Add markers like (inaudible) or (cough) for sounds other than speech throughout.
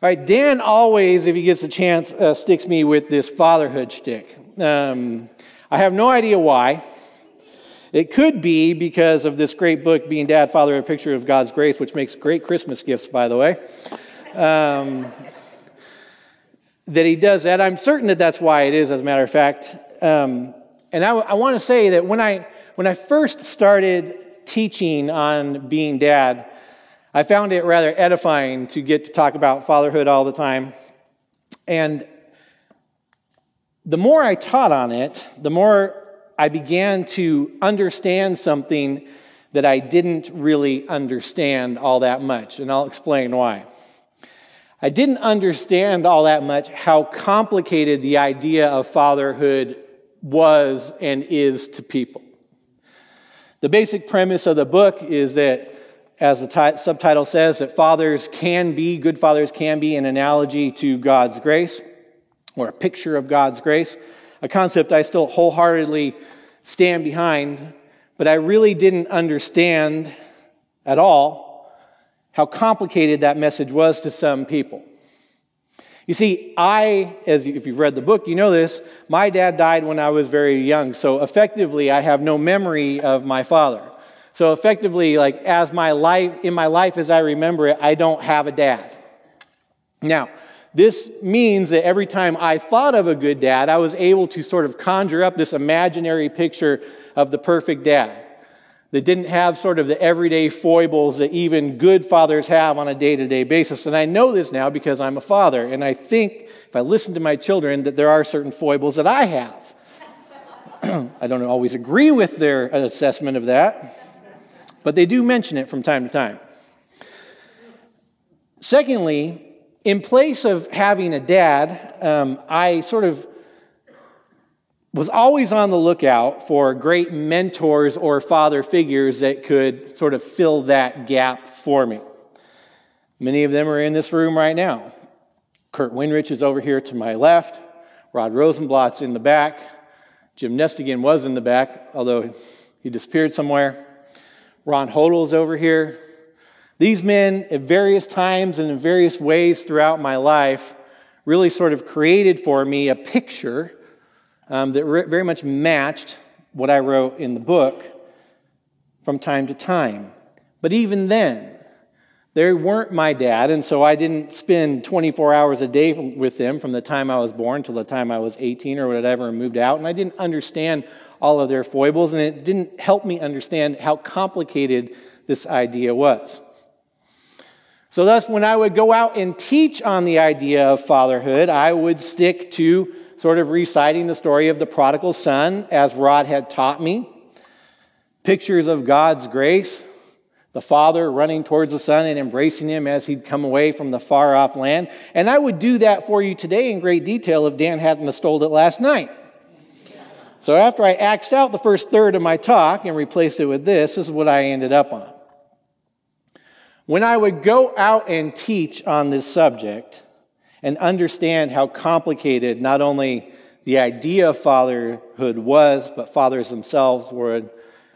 All right, Dan always, if he gets a chance, uh, sticks me with this fatherhood shtick. Um, I have no idea why. It could be because of this great book, Being Dad, Father, a Picture of God's Grace, which makes great Christmas gifts, by the way. Um, that he does that. I'm certain that that's why it is, as a matter of fact. Um, and I, I want to say that when I, when I first started teaching on being dad, I found it rather edifying to get to talk about fatherhood all the time. And the more I taught on it, the more I began to understand something that I didn't really understand all that much. And I'll explain why. I didn't understand all that much how complicated the idea of fatherhood was and is to people. The basic premise of the book is that as the t- subtitle says, that fathers can be, good fathers can be an analogy to God's grace or a picture of God's grace, a concept I still wholeheartedly stand behind, but I really didn't understand at all how complicated that message was to some people. You see, I, as if you've read the book, you know this, my dad died when I was very young, so effectively I have no memory of my father. So effectively, like as my life in my life as I remember it, I don't have a dad. Now, this means that every time I thought of a good dad, I was able to sort of conjure up this imaginary picture of the perfect dad that didn't have sort of the everyday foibles that even good fathers have on a day to day basis. And I know this now because I'm a father. And I think if I listen to my children, that there are certain foibles that I have. (clears throat) I don't always agree with their assessment of that but they do mention it from time to time. Secondly, in place of having a dad, um, I sort of was always on the lookout for great mentors or father figures that could sort of fill that gap for me. Many of them are in this room right now. Kurt Winrich is over here to my left. Rod Rosenbladt's in the back. Jim Nestingen was in the back, although he disappeared somewhere. Ron Hodl's over here. These men, at various times and in various ways throughout my life, really sort of created for me a picture um, that re- very much matched what I wrote in the book from time to time. But even then, they weren't my dad, and so I didn't spend 24 hours a day with them from the time I was born till the time I was 18 or whatever and moved out. And I didn't understand all of their foibles, and it didn't help me understand how complicated this idea was. So, thus, when I would go out and teach on the idea of fatherhood, I would stick to sort of reciting the story of the prodigal son as Rod had taught me, pictures of God's grace, the father running towards the son and embracing him as he'd come away from the far off land. And I would do that for you today in great detail if Dan hadn't stole it last night. So after I axed out the first third of my talk and replaced it with this, this is what I ended up on. When I would go out and teach on this subject and understand how complicated not only the idea of fatherhood was, but fathers themselves were,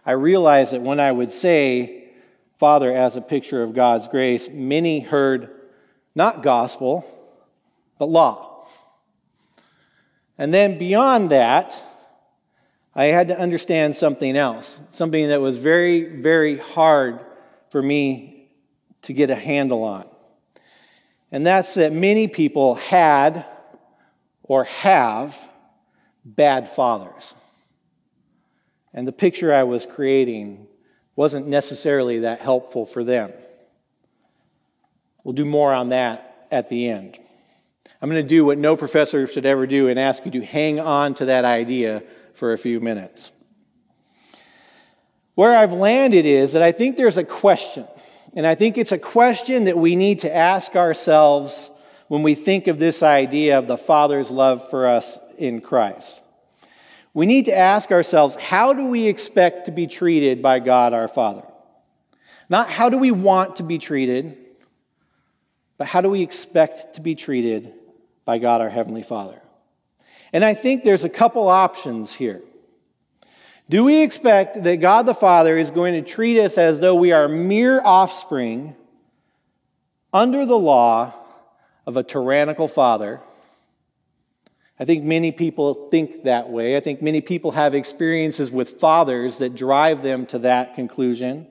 I realized that when I would say father as a picture of God's grace, many heard not gospel, but law. And then beyond that, I had to understand something else, something that was very, very hard for me to get a handle on. And that's that many people had or have bad fathers. And the picture I was creating wasn't necessarily that helpful for them. We'll do more on that at the end. I'm going to do what no professor should ever do and ask you to hang on to that idea for a few minutes. Where I've landed is that I think there's a question, and I think it's a question that we need to ask ourselves when we think of this idea of the Father's love for us in Christ. We need to ask ourselves how do we expect to be treated by God our Father? Not how do we want to be treated, but how do we expect to be treated by God our Heavenly Father? And I think there's a couple options here. Do we expect that God the Father is going to treat us as though we are mere offspring under the law of a tyrannical father. I think many people think that way. I think many people have experiences with fathers that drive them to that conclusion.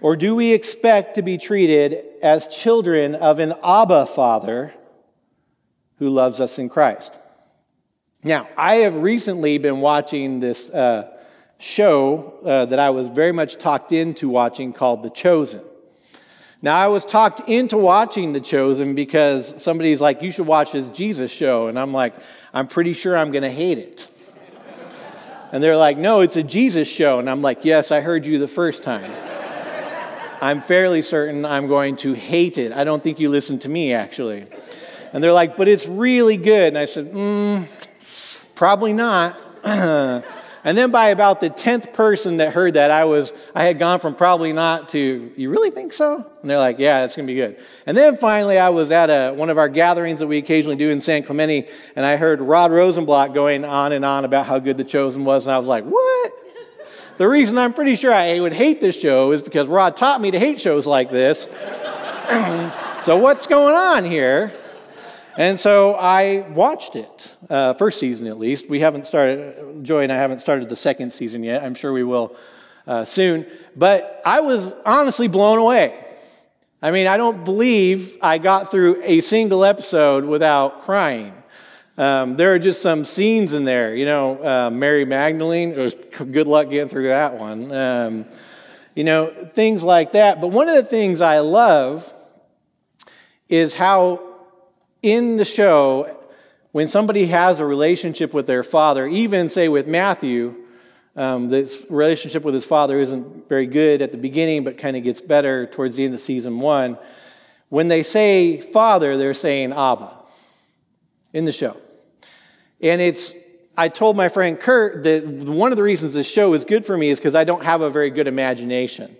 Or do we expect to be treated as children of an Abba father who loves us in Christ? Now, I have recently been watching this uh, show uh, that I was very much talked into watching called The Chosen. Now, I was talked into watching The Chosen because somebody's like, you should watch this Jesus show. And I'm like, I'm pretty sure I'm going to hate it. (laughs) and they're like, no, it's a Jesus show. And I'm like, yes, I heard you the first time. (laughs) I'm fairly certain I'm going to hate it. I don't think you listened to me, actually. And they're like, but it's really good. And I said, mm, probably not. (clears throat) and then by about the 10th person that heard that, I was, I had gone from probably not to, you really think so? And they're like, yeah, it's going to be good. And then finally, I was at a, one of our gatherings that we occasionally do in San Clemente, and I heard Rod Rosenbladt going on and on about how good The Chosen was, and I was like, what? The reason I'm pretty sure I would hate this show is because Rod taught me to hate shows like this. (clears throat) so, what's going on here? And so I watched it, uh, first season at least. We haven't started, Joy and I haven't started the second season yet. I'm sure we will uh, soon. But I was honestly blown away. I mean, I don't believe I got through a single episode without crying. Um, there are just some scenes in there. You know, uh, Mary Magdalene, it was good luck getting through that one. Um, you know, things like that. But one of the things I love is how in the show, when somebody has a relationship with their father, even say with Matthew, um, this relationship with his father isn't very good at the beginning, but kind of gets better towards the end of season one. When they say father, they're saying Abba in the show. And it's, I told my friend Kurt that one of the reasons this show is good for me is because I don't have a very good imagination.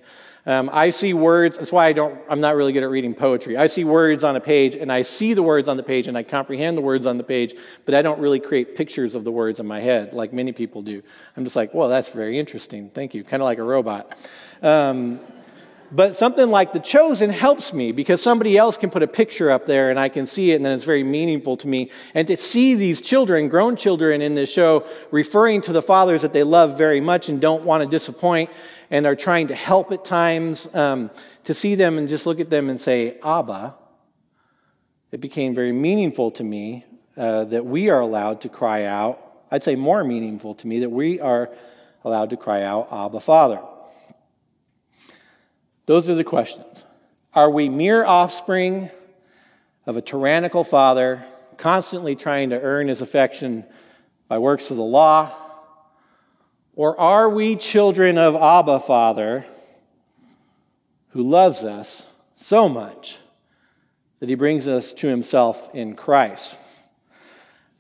Um, I see words, that's why I don't, I'm not really good at reading poetry. I see words on a page and I see the words on the page and I comprehend the words on the page, but I don't really create pictures of the words in my head like many people do. I'm just like, well, that's very interesting. Thank you. Kind of like a robot. Um, but something like The Chosen helps me because somebody else can put a picture up there and I can see it and then it's very meaningful to me. And to see these children, grown children in this show, referring to the fathers that they love very much and don't want to disappoint and are trying to help at times, um, to see them and just look at them and say, Abba, it became very meaningful to me uh, that we are allowed to cry out. I'd say more meaningful to me that we are allowed to cry out, Abba, Father. Those are the questions. Are we mere offspring of a tyrannical father, constantly trying to earn his affection by works of the law? Or are we children of Abba, Father, who loves us so much that he brings us to himself in Christ?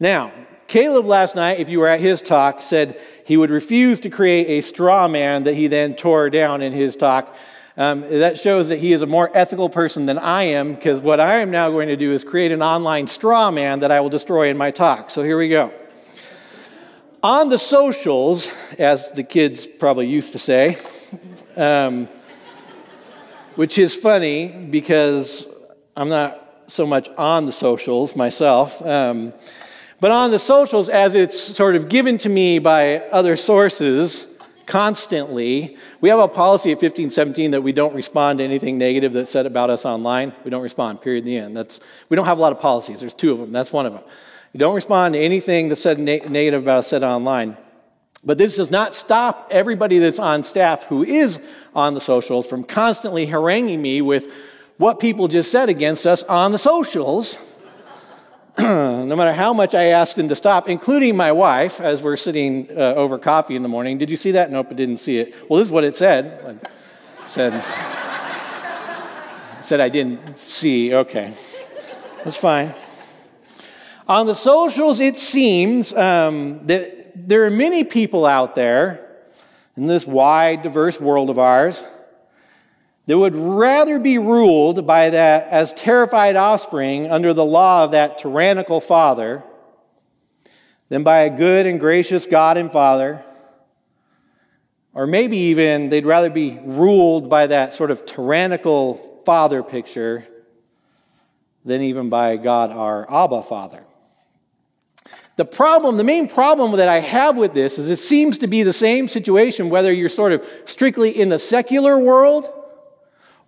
Now, Caleb last night, if you were at his talk, said he would refuse to create a straw man that he then tore down in his talk um, that shows that he is a more ethical person than I am, because what I am now going to do is create an online straw man that I will destroy in my talk. So here we go. On the socials, as the kids probably used to say, um, which is funny because I'm not so much on the socials myself. Um, but on the socials, as it's sort of given to me by other sources, constantly. We have a policy at 1517 that we don't respond to anything negative that's said about us online. We don't respond, period, the end. That's, we don't have a lot of policies. There's two of them. That's one of them. You don't respond to anything that's said ne- negative about us said online. But this does not stop everybody that's on staff who is on the socials from constantly haranguing me with what people just said against us on the socials (clears throat) no matter how much I asked him to stop, including my wife, as we're sitting uh, over coffee in the morning. Did you see that? Nope, I didn't see it. Well, this is what it said. Said, said I didn't see. Okay, that's fine. On the socials, it seems um, that there are many people out there in this wide, diverse world of ours that would rather be ruled by that as terrified offspring under the law of that tyrannical father than by a good and gracious God and Father. Or maybe even they'd rather be ruled by that sort of tyrannical father picture than even by God our Abba Father. The problem, the main problem that I have with this is it seems to be the same situation whether you're sort of strictly in the secular world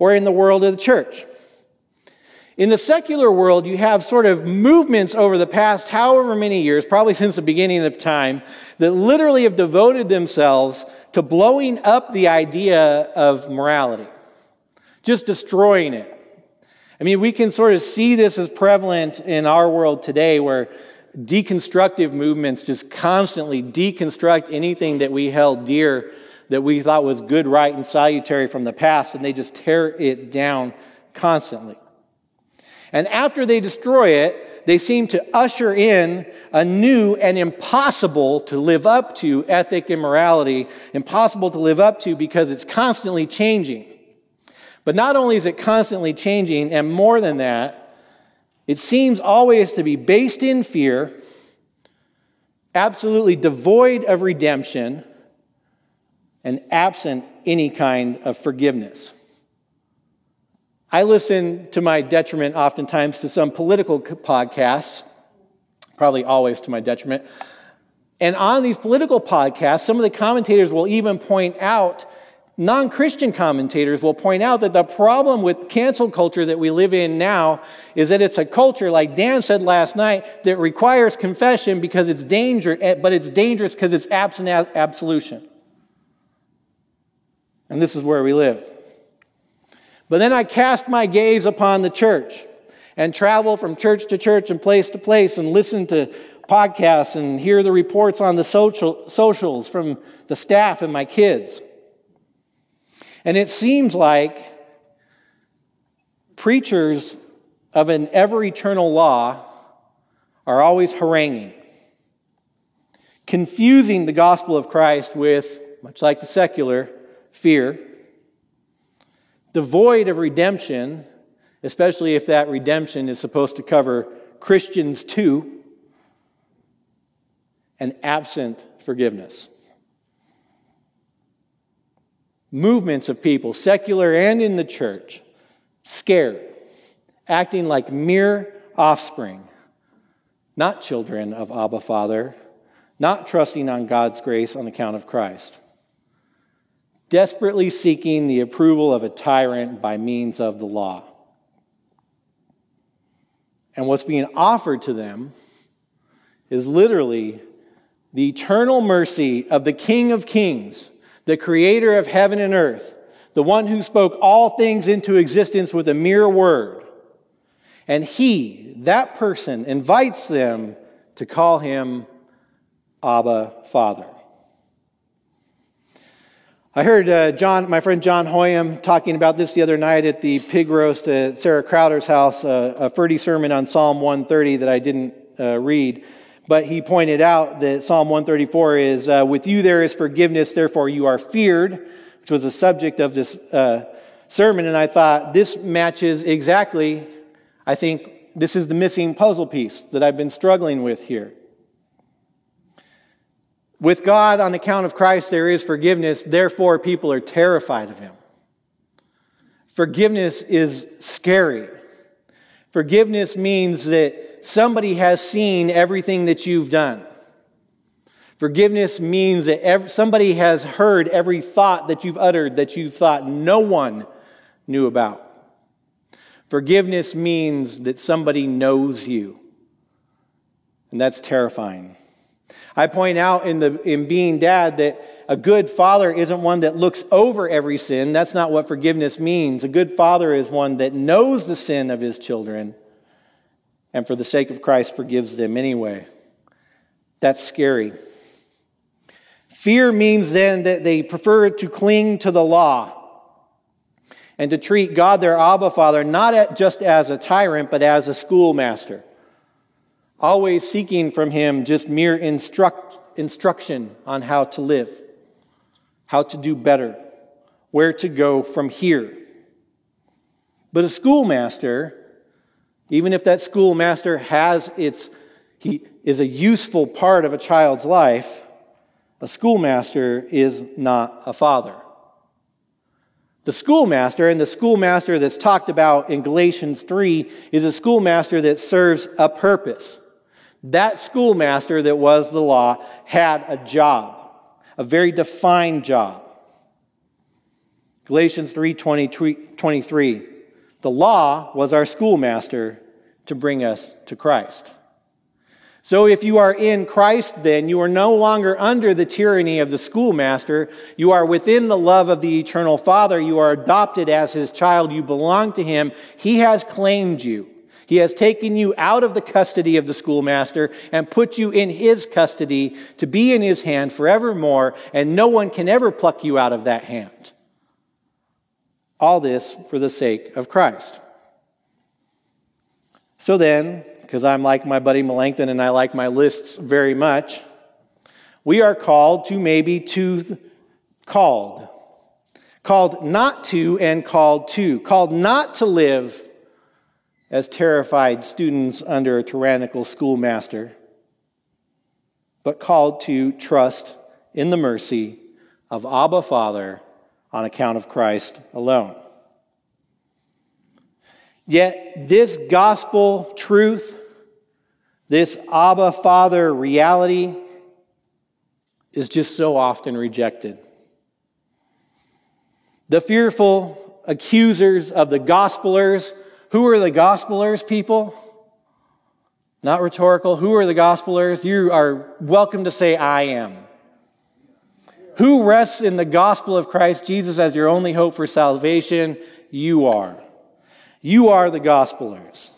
or in the world of the church. In the secular world, you have sort of movements over the past however many years, probably since the beginning of time, that literally have devoted themselves to blowing up the idea of morality, just destroying it. I mean, we can sort of see this as prevalent in our world today where deconstructive movements just constantly deconstruct anything that we held dear that we thought was good, right, and salutary from the past, and they just tear it down constantly. And after they destroy it, they seem to usher in a new and impossible to live up to ethic and morality, impossible to live up to because it's constantly changing. But not only is it constantly changing, and more than that, it seems always to be based in fear, absolutely devoid of redemption, and absent any kind of forgiveness. I listen to my detriment oftentimes to some political podcasts, probably always to my detriment. And on these political podcasts, some of the commentators will even point out, non Christian commentators will point out that the problem with cancel culture that we live in now is that it's a culture, like Dan said last night, that requires confession because it's dangerous, eh, but it's dangerous because it's absent absolution. And this is where we live. But then I cast my gaze upon the church and travel from church to church and place to place and listen to podcasts and hear the reports on the social, socials from the staff and my kids. And it seems like preachers of an ever eternal law are always haranguing, confusing the gospel of Christ with, much like the secular, fear devoid of redemption, especially if that redemption is supposed to cover Christians too, and absent forgiveness. Movements of people, secular and in the church, scared, acting like mere offspring, not children of Abba Father, not trusting on God's grace on account of Christ desperately seeking the approval of a tyrant by means of the law. And what's being offered to them is literally the eternal mercy of the King of Kings, the creator of heaven and earth, the one who spoke all things into existence with a mere word. And he, that person, invites them to call him Abba Father. I heard uh, John, my friend John Hoyam, talking about this the other night at the pig roast at Sarah Crowder's house, uh, a Forde sermon on Psalm 130 that I didn't uh, read. But he pointed out that Psalm 134 is, uh, With you there is forgiveness, therefore you are feared, which was the subject of this uh, sermon. And I thought, this matches exactly, I think, this is the missing puzzle piece that I've been struggling with here. With God, on account of Christ, there is forgiveness. Therefore, people are terrified of him. Forgiveness is scary. Forgiveness means that somebody has seen everything that you've done. Forgiveness means that every, somebody has heard every thought that you've uttered that you thought no one knew about. Forgiveness means that somebody knows you. And that's terrifying. I point out in, the, in being dad that a good father isn't one that looks over every sin. That's not what forgiveness means. A good father is one that knows the sin of his children and for the sake of Christ forgives them anyway. That's scary. Fear means then that they prefer to cling to the law and to treat God, their Abba Father, not just as a tyrant, but as a schoolmaster always seeking from him just mere instruct, instruction on how to live, how to do better, where to go from here. But a schoolmaster, even if that schoolmaster has its, he is a useful part of a child's life, a schoolmaster is not a father. The schoolmaster, and the schoolmaster that's talked about in Galatians 3, is a schoolmaster that serves a purpose. That schoolmaster that was the law had a job, a very defined job. Galatians 3 23. The law was our schoolmaster to bring us to Christ. So if you are in Christ, then you are no longer under the tyranny of the schoolmaster. You are within the love of the eternal Father. You are adopted as his child. You belong to him. He has claimed you. He has taken you out of the custody of the schoolmaster and put you in his custody to be in his hand forevermore, and no one can ever pluck you out of that hand. All this for the sake of Christ. So then, because I'm like my buddy Melanchthon and I like my lists very much, we are called to maybe two called. Called not to and called to. Called not to live as terrified students under a tyrannical schoolmaster, but called to trust in the mercy of Abba Father on account of Christ alone. Yet, this gospel truth this Abba Father reality is just so often rejected. The fearful accusers of the gospelers, who are the gospelers, people? Not rhetorical. Who are the gospelers? You are welcome to say, I am. Who rests in the gospel of Christ Jesus as your only hope for salvation? You are. You are the gospelers.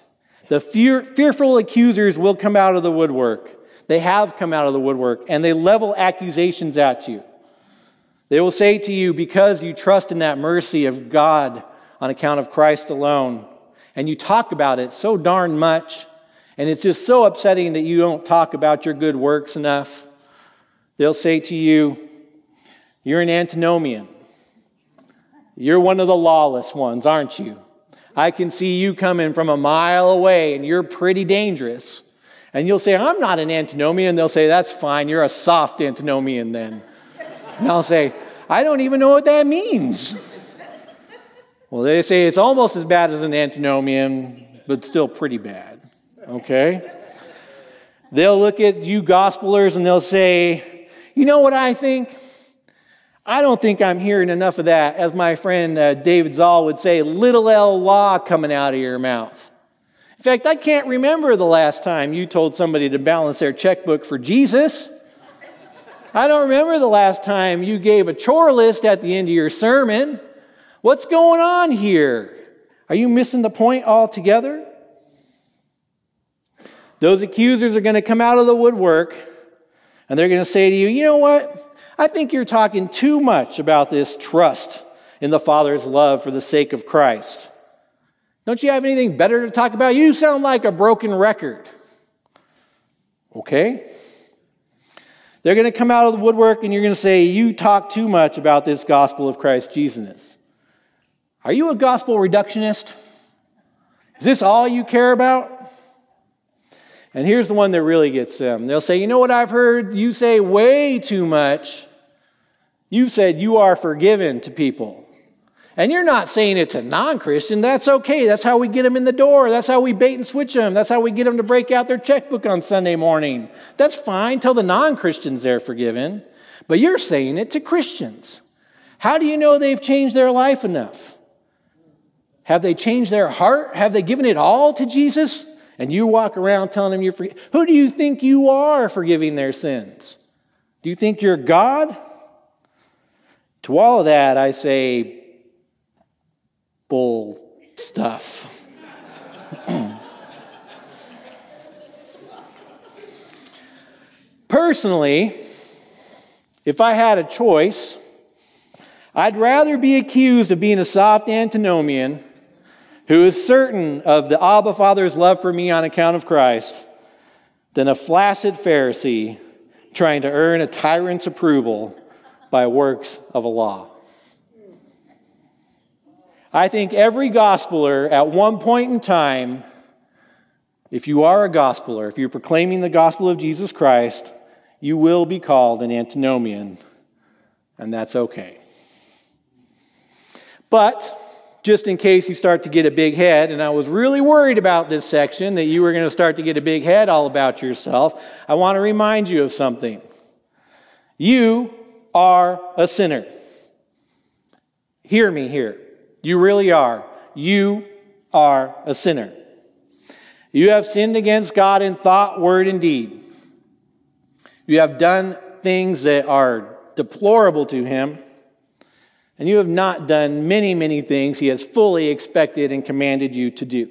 The fear, fearful accusers will come out of the woodwork. They have come out of the woodwork, and they level accusations at you. They will say to you, because you trust in that mercy of God on account of Christ alone, and you talk about it so darn much, and it's just so upsetting that you don't talk about your good works enough, they'll say to you, You're an antinomian. You're one of the lawless ones, aren't you? I can see you coming from a mile away and you're pretty dangerous. And you'll say, I'm not an antinomian. They'll say, That's fine. You're a soft antinomian then. And I'll say, I don't even know what that means. Well, they say it's almost as bad as an antinomian, but still pretty bad. Okay? They'll look at you gospelers and they'll say, You know what I think? I don't think I'm hearing enough of that, as my friend uh, David Zahl would say, little L law coming out of your mouth. In fact, I can't remember the last time you told somebody to balance their checkbook for Jesus. I don't remember the last time you gave a chore list at the end of your sermon. What's going on here? Are you missing the point altogether? Those accusers are going to come out of the woodwork and they're going to say to you, you know what? I think you're talking too much about this trust in the Father's love for the sake of Christ. Don't you have anything better to talk about? You sound like a broken record. Okay? They're going to come out of the woodwork and you're going to say, You talk too much about this gospel of Christ Jesus. Are you a gospel reductionist? Is this all you care about? And here's the one that really gets them. They'll say, You know what I've heard you say way too much? You've said you are forgiven to people. And you're not saying it to non Christian. That's okay. That's how we get them in the door. That's how we bait and switch them. That's how we get them to break out their checkbook on Sunday morning. That's fine. Tell the non Christians they're forgiven. But you're saying it to Christians. How do you know they've changed their life enough? Have they changed their heart? Have they given it all to Jesus? and you walk around telling them you're free, who do you think you are forgiving their sins? Do you think you're God? To all of that, I say, bull stuff. (clears throat) Personally, if I had a choice, I'd rather be accused of being a soft antinomian who is certain of the Abba Father's love for me on account of Christ, than a flaccid Pharisee trying to earn a tyrant's approval by works of a law. I think every gospeler at one point in time, if you are a gospeler, if you're proclaiming the gospel of Jesus Christ, you will be called an antinomian, and that's okay. But just in case you start to get a big head, and I was really worried about this section that you were going to start to get a big head all about yourself, I want to remind you of something. You are a sinner. Hear me here. You really are. You are a sinner. You have sinned against God in thought, word, and deed. You have done things that are deplorable to Him. And you have not done many, many things He has fully expected and commanded you to do.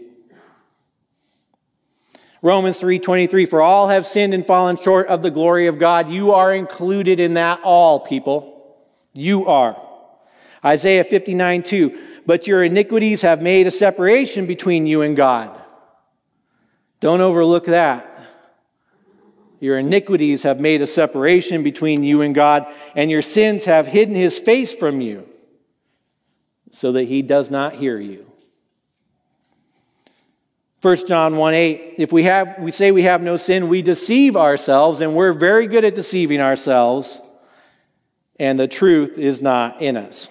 Romans 3:23 for all have sinned and fallen short of the glory of God. You are included in that all people. You are. Isaiah 59:2 but your iniquities have made a separation between you and God. Don't overlook that. Your iniquities have made a separation between you and God, and your sins have hidden his face from you so that he does not hear you. 1 John 1 8, if we, have, we say we have no sin, we deceive ourselves, and we're very good at deceiving ourselves, and the truth is not in us.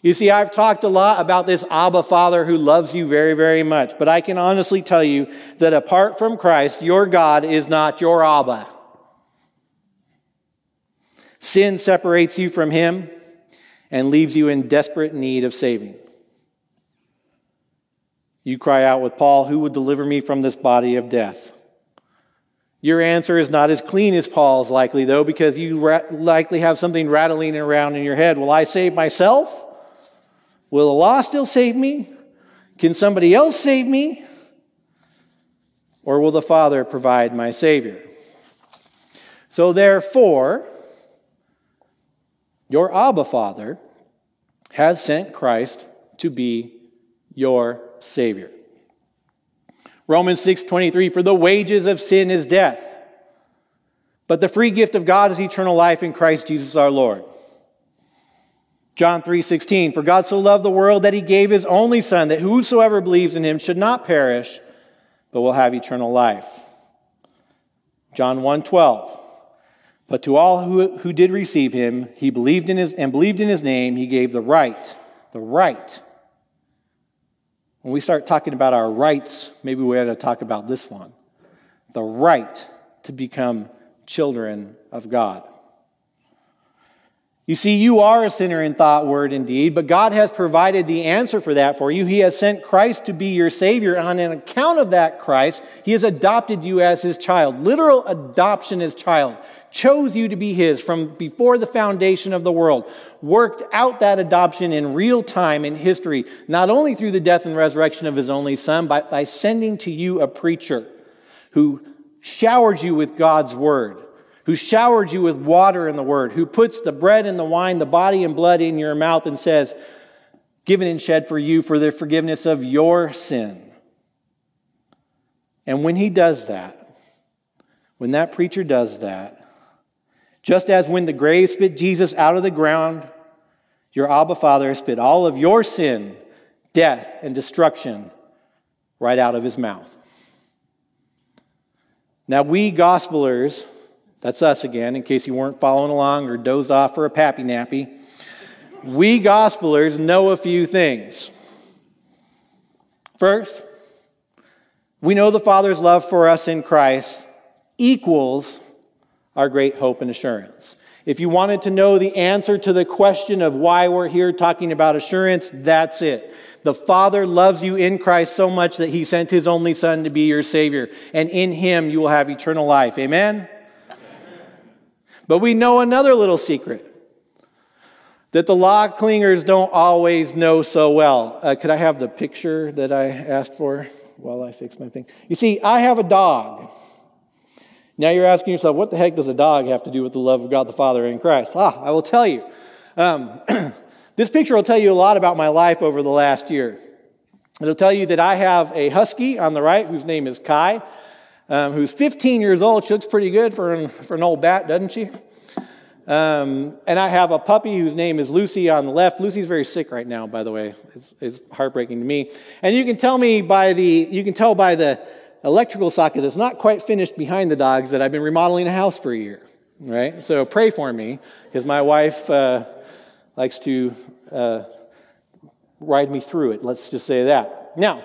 You see, I've talked a lot about this Abba Father who loves you very, very much, but I can honestly tell you that apart from Christ, your God is not your Abba. Sin separates you from Him and leaves you in desperate need of saving. You cry out with Paul, Who would deliver me from this body of death? Your answer is not as clean as Paul's, likely, though, because you ra- likely have something rattling around in your head. Will I save myself? Will Allah still save me? Can somebody else save me? Or will the Father provide my Savior? So, therefore, your Abba Father has sent Christ to be your Savior. Romans 6:23 for the wages of sin is death but the free gift of God is eternal life in Christ Jesus our Lord. John 3:16 For God so loved the world that he gave his only son that whosoever believes in him should not perish but will have eternal life. John 1:12 But to all who, who did receive him he believed in his and believed in his name he gave the right the right When we start talking about our rights maybe we ought to talk about this one the right to become children of God. You see, you are a sinner in thought, word, and deed, but God has provided the answer for that for you. He has sent Christ to be your Savior. On account of that Christ, He has adopted you as His child. Literal adoption as child. Chose you to be His from before the foundation of the world. Worked out that adoption in real time in history, not only through the death and resurrection of His only Son, but by sending to you a preacher who showered you with God's Word who showered you with water in the word, who puts the bread and the wine, the body and blood in your mouth, and says, Given and shed for you for the forgiveness of your sin. And when he does that, when that preacher does that, just as when the grave spit Jesus out of the ground, your Abba Father spit all of your sin, death, and destruction right out of his mouth. Now, we gospelers, that's us again, in case you weren't following along or dozed off for a pappy nappy. We gospelers know a few things. First, we know the Father's love for us in Christ equals our great hope and assurance. If you wanted to know the answer to the question of why we're here talking about assurance, that's it. The Father loves you in Christ so much that He sent His only Son to be your Savior, and in Him you will have eternal life. Amen? But we know another little secret that the law clingers don't always know so well. Uh, could I have the picture that I asked for while I fix my thing? You see, I have a dog. Now you're asking yourself, what the heck does a dog have to do with the love of God the Father in Christ? Ah, I will tell you. Um, (clears throat) this picture will tell you a lot about my life over the last year. It'll tell you that I have a husky on the right whose name is Kai um, who's 15 years old. She looks pretty good for an, for an old bat, doesn't she? Um, and I have a puppy whose name is Lucy on the left. Lucy's very sick right now, by the way. It's, it's heartbreaking to me. And you can tell me by the, you can tell by the electrical socket that's not quite finished behind the dogs that I've been remodeling a house for a year, right? So pray for me, because my wife, uh, likes to uh, ride me through it. Let's just say that. Now,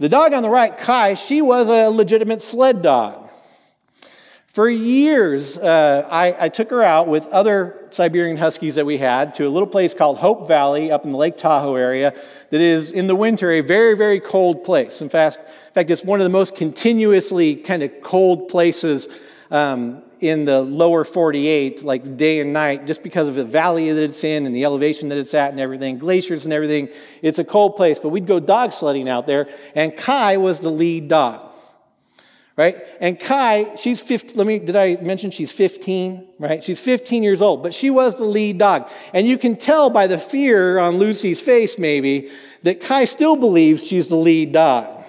the dog on the right, Kai, she was a legitimate sled dog. For years, uh, I, I, took her out with other Siberian Huskies that we had to a little place called Hope Valley up in the Lake Tahoe area that is, in the winter, a very, very cold place. In fact, in fact it's one of the most continuously kind of cold places um, in the lower 48, like day and night, just because of the valley that it's in and the elevation that it's at and everything, glaciers and everything. It's a cold place, but we'd go dog sledding out there, and Kai was the lead dog. Right? And Kai, she's 15, let me, did I mention she's 15? Right? She's 15 years old, but she was the lead dog. And you can tell by the fear on Lucy's face, maybe, that Kai still believes she's the lead dog.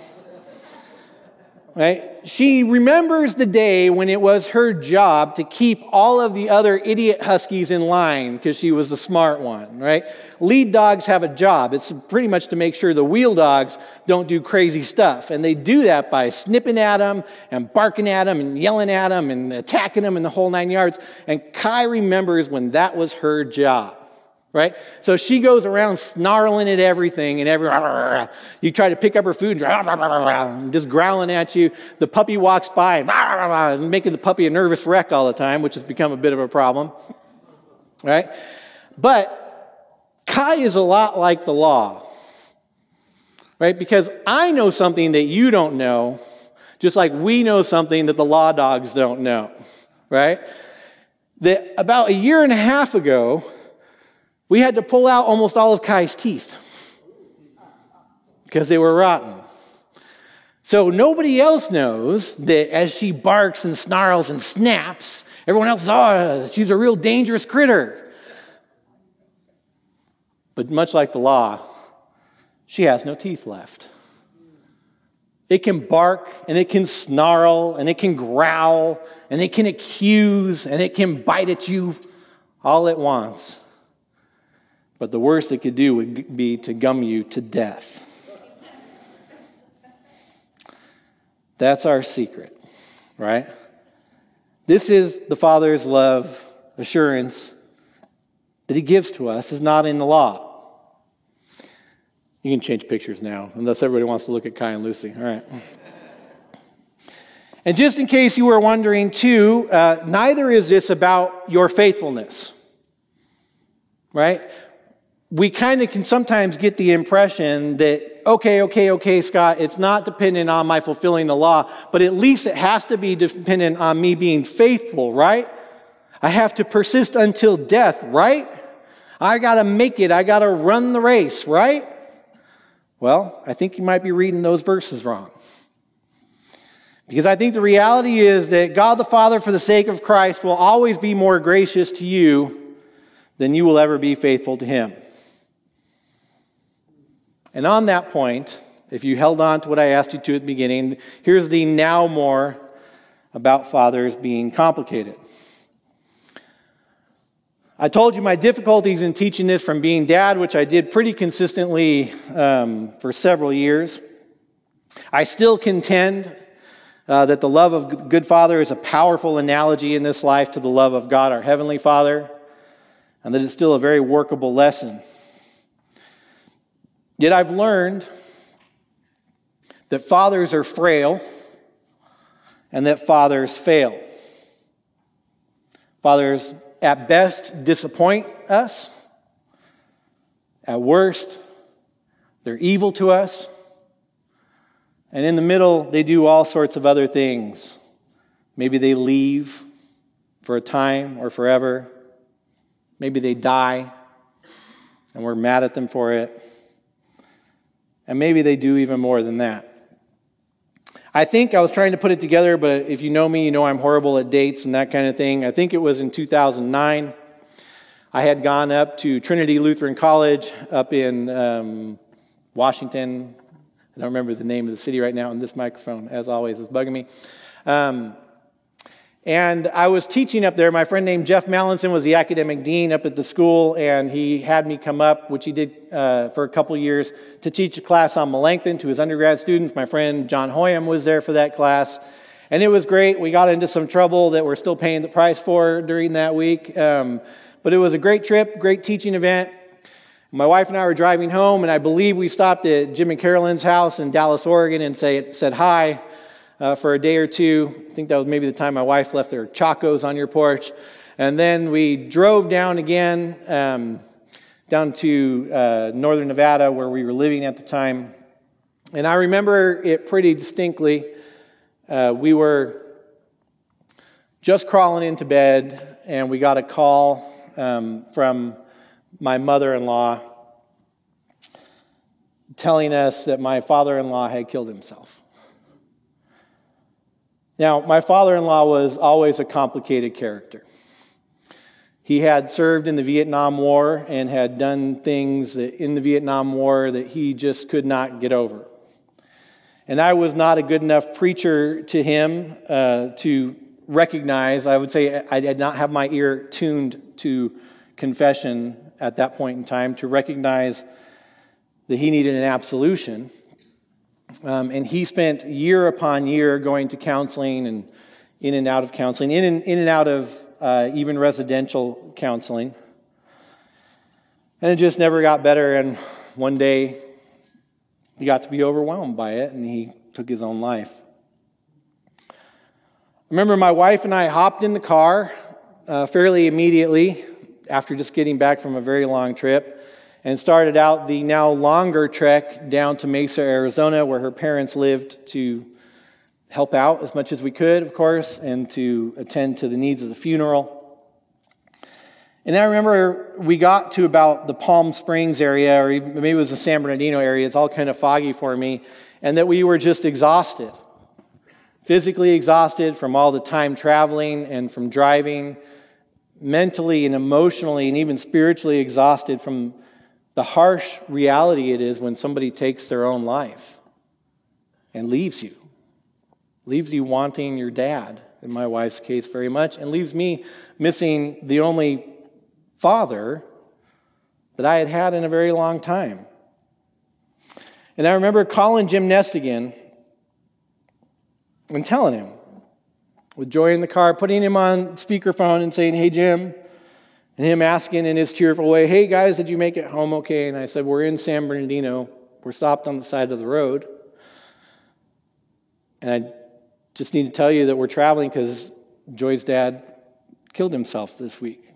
Right? she remembers the day when it was her job to keep all of the other idiot huskies in line because she was the smart one, right? Lead dogs have a job. It's pretty much to make sure the wheel dogs don't do crazy stuff. And they do that by snipping at them and barking at them and yelling at them and attacking them in the whole nine yards. And Kai remembers when that was her job right? So she goes around snarling at everything and every you try to pick up her food and just growling at you. The puppy walks by and making the puppy a nervous wreck all the time, which has become a bit of a problem, right? But Kai is a lot like the law, right? Because I know something that you don't know, just like we know something that the law dogs don't know, right? That about a year and a half ago, we had to pull out almost all of Kai's teeth because they were rotten. So nobody else knows that as she barks and snarls and snaps, everyone else, oh, she's a real dangerous critter. But much like the law, she has no teeth left. It can bark and it can snarl and it can growl and it can accuse and it can bite at you all at once. But the worst it could do would be to gum you to death. That's our secret, right? This is the Father's love assurance that He gives to us, is not in the law. You can change pictures now, unless everybody wants to look at Kai and Lucy. All right. And just in case you were wondering, too, uh, neither is this about your faithfulness, right? We kind of can sometimes get the impression that, okay, okay, okay, Scott, it's not dependent on my fulfilling the law, but at least it has to be dependent on me being faithful, right? I have to persist until death, right? I got to make it. I got to run the race, right? Well, I think you might be reading those verses wrong. Because I think the reality is that God the Father, for the sake of Christ, will always be more gracious to you than you will ever be faithful to Him. And on that point, if you held on to what I asked you to at the beginning, here's the now more about fathers being complicated. I told you my difficulties in teaching this from being dad, which I did pretty consistently um, for several years. I still contend uh, that the love of good father is a powerful analogy in this life to the love of God, our Heavenly Father, and that it's still a very workable lesson. Yet I've learned that fathers are frail and that fathers fail. Fathers, at best, disappoint us. At worst, they're evil to us. And in the middle, they do all sorts of other things. Maybe they leave for a time or forever. Maybe they die, and we're mad at them for it. And maybe they do even more than that. I think I was trying to put it together, but if you know me, you know I'm horrible at dates and that kind of thing. I think it was in 2009. I had gone up to Trinity Lutheran College up in um, Washington. I don't remember the name of the city right now, and this microphone, as always, is bugging me. Um, and I was teaching up there. My friend named Jeff Mallinson was the academic dean up at the school, and he had me come up, which he did uh, for a couple years, to teach a class on Melanchthon to his undergrad students. My friend John Hoyam was there for that class. And it was great. We got into some trouble that we're still paying the price for during that week. Um, but it was a great trip, great teaching event. My wife and I were driving home, and I believe we stopped at Jim and Carolyn's house in Dallas, Oregon, and say, said hi uh, for a day or two. I think that was maybe the time my wife left their chacos on your porch. And then we drove down again, um, down to uh, northern Nevada, where we were living at the time. And I remember it pretty distinctly. Uh, we were just crawling into bed, and we got a call um, from my mother in law telling us that my father in law had killed himself. Now, my father in law was always a complicated character. He had served in the Vietnam War and had done things in the Vietnam War that he just could not get over. And I was not a good enough preacher to him uh, to recognize, I would say I did not have my ear tuned to confession at that point in time to recognize that he needed an absolution. Um, and he spent year upon year going to counseling and in and out of counseling, in and, in and out of uh, even residential counseling. And it just never got better. And one day he got to be overwhelmed by it and he took his own life. I remember my wife and I hopped in the car uh, fairly immediately after just getting back from a very long trip and started out the now longer trek down to Mesa, Arizona, where her parents lived to help out as much as we could, of course, and to attend to the needs of the funeral. And I remember we got to about the Palm Springs area, or even, maybe it was the San Bernardino area. It's all kind of foggy for me. And that we were just exhausted, physically exhausted from all the time traveling and from driving mentally and emotionally and even spiritually exhausted from the harsh reality it is when somebody takes their own life and leaves you. Leaves you wanting your dad, in my wife's case, very much, and leaves me missing the only father that I had had in a very long time. And I remember calling Jim Nestingen and telling him, with Joy in the car, putting him on speakerphone and saying, Hey, Jim, and him asking in his cheerful way, Hey, guys, did you make it home okay? And I said, We're in San Bernardino. We're stopped on the side of the road. And I just need to tell you that we're traveling because Joy's dad killed himself this week.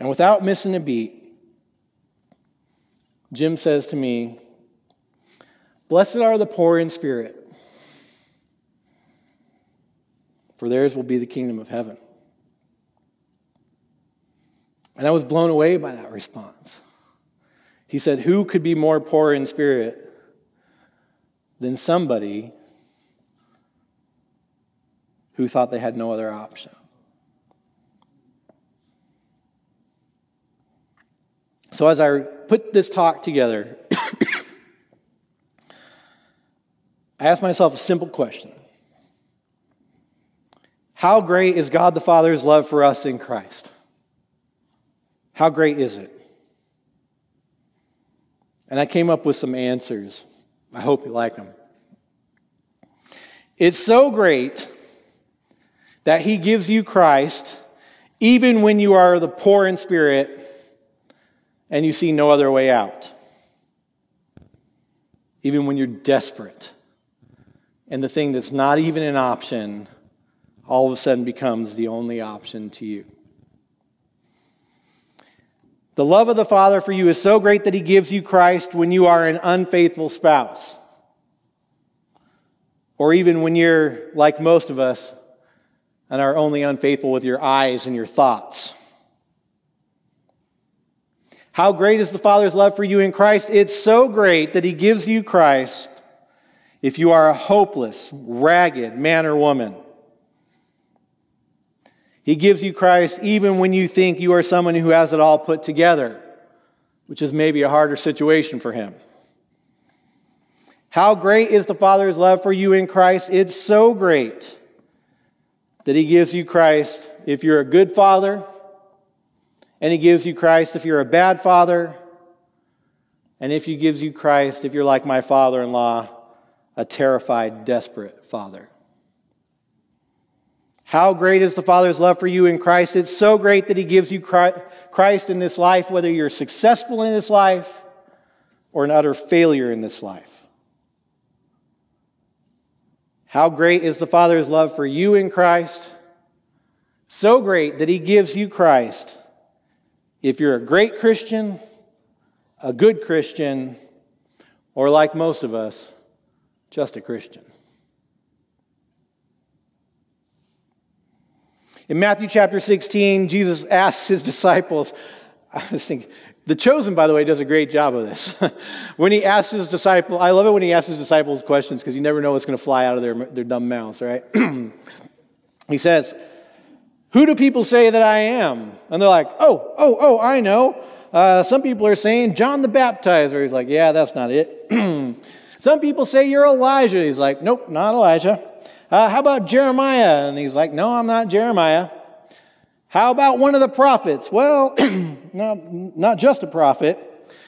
And without missing a beat, Jim says to me, Blessed are the poor in spirit for theirs will be the kingdom of heaven. And I was blown away by that response. He said, Who could be more poor in spirit than somebody who thought they had no other option? So, as I put this talk together, (coughs) I asked myself a simple question how great is God the Father's love for us in Christ? How great is it? And I came up with some answers. I hope you like them. It's so great that He gives you Christ even when you are the poor in spirit and you see no other way out. Even when you're desperate and the thing that's not even an option all of a sudden becomes the only option to you. The love of the Father for you is so great that He gives you Christ when you are an unfaithful spouse. Or even when you're like most of us and are only unfaithful with your eyes and your thoughts. How great is the Father's love for you in Christ? It's so great that He gives you Christ if you are a hopeless, ragged man or woman he gives you Christ even when you think you are someone who has it all put together, which is maybe a harder situation for him. How great is the Father's love for you in Christ? It's so great that He gives you Christ if you're a good father, and He gives you Christ if you're a bad father, and if He gives you Christ if you're like my father in law, a terrified, desperate father. How great is the Father's love for you in Christ? It's so great that He gives you Christ in this life, whether you're successful in this life or an utter failure in this life. How great is the Father's love for you in Christ? So great that He gives you Christ. If you're a great Christian, a good Christian, or like most of us, just a Christian. In Matthew chapter 16, Jesus asks his disciples, I was thinking, the chosen, by the way, does a great job of this. (laughs) when he asks his disciple, I love it when he asks his disciples questions because you never know what's going to fly out of their, their dumb mouths, right? (clears throat) he says, Who do people say that I am? And they're like, Oh, oh, oh, I know. Uh, some people are saying John the Baptizer. He's like, Yeah, that's not it. (clears throat) some people say you're Elijah. He's like, Nope, not Elijah. Uh, how about Jeremiah? And he's like, No, I'm not Jeremiah. How about one of the prophets? Well, (clears throat) no, not just a prophet.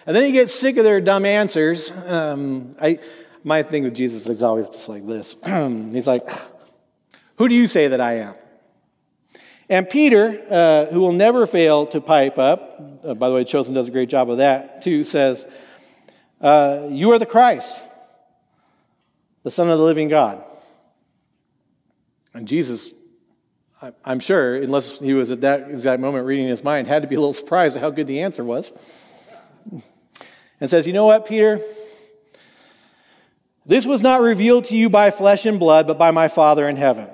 And then he gets sick of their dumb answers. Um, I, my thing with Jesus is always just like this. (clears throat) he's like, Who do you say that I am? And Peter, uh, who will never fail to pipe up, uh, by the way, Chosen does a great job of that too, says, uh, You are the Christ, the Son of the living God. And Jesus, I'm sure, unless he was at that exact moment reading his mind, had to be a little surprised at how good the answer was. And says, You know what, Peter? This was not revealed to you by flesh and blood, but by my Father in heaven.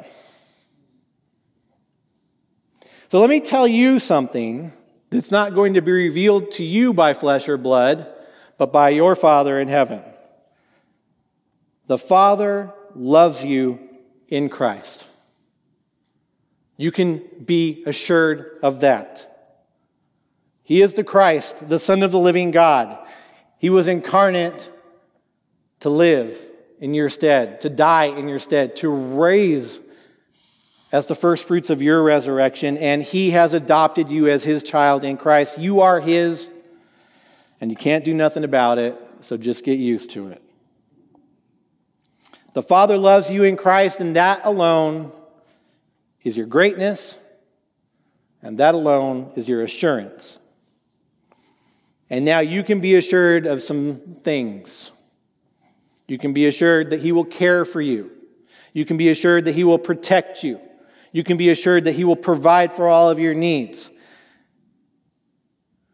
So let me tell you something that's not going to be revealed to you by flesh or blood, but by your Father in heaven. The Father loves you in Christ. You can be assured of that. He is the Christ, the Son of the living God. He was incarnate to live in your stead, to die in your stead, to raise as the first fruits of your resurrection, and He has adopted you as His child in Christ. You are His, and you can't do nothing about it, so just get used to it. The Father loves you in Christ, and that alone is your greatness, and that alone is your assurance. And now you can be assured of some things. You can be assured that He will care for you. You can be assured that He will protect you. You can be assured that He will provide for all of your needs.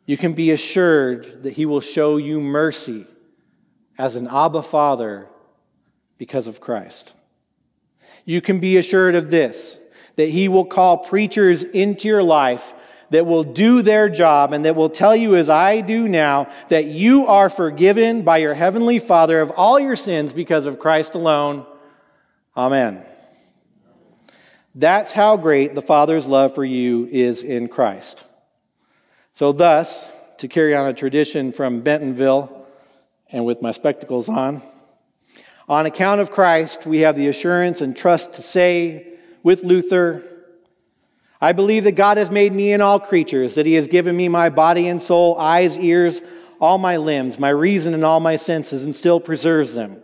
You can be assured that He will show you mercy as an Abba Father because of Christ. You can be assured of this that He will call preachers into your life that will do their job and that will tell you, as I do now, that you are forgiven by your Heavenly Father of all your sins because of Christ alone. Amen. That's how great the Father's love for you is in Christ. So, thus, to carry on a tradition from Bentonville and with my spectacles on, on account of Christ, we have the assurance and trust to say, with Luther. I believe that God has made me and all creatures, that He has given me my body and soul, eyes, ears, all my limbs, my reason, and all my senses, and still preserves them.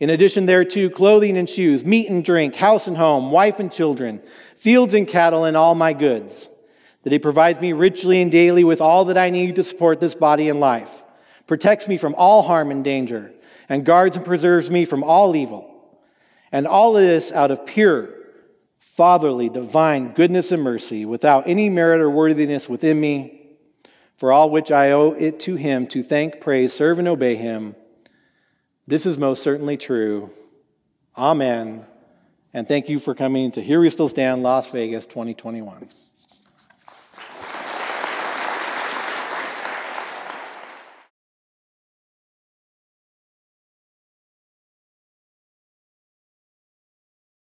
In addition thereto, clothing and shoes, meat and drink, house and home, wife and children, fields and cattle, and all my goods. That He provides me richly and daily with all that I need to support this body and life, protects me from all harm and danger, and guards and preserves me from all evil. And all of this out of pure, fatherly, divine goodness and mercy, without any merit or worthiness within me, for all which I owe it to him to thank, praise, serve, and obey him. This is most certainly true. Amen. And thank you for coming to Here We Still Stand, Las Vegas 2021.